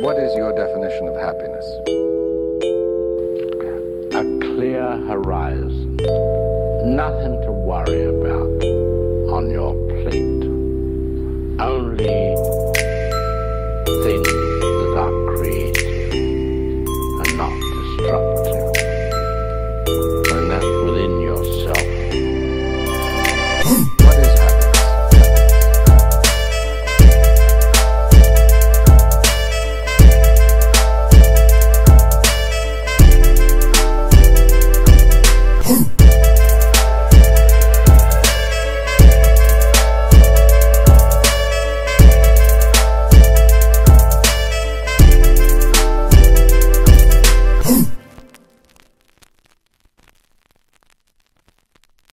What is your definition of happiness? A clear horizon, nothing to worry about. Boom!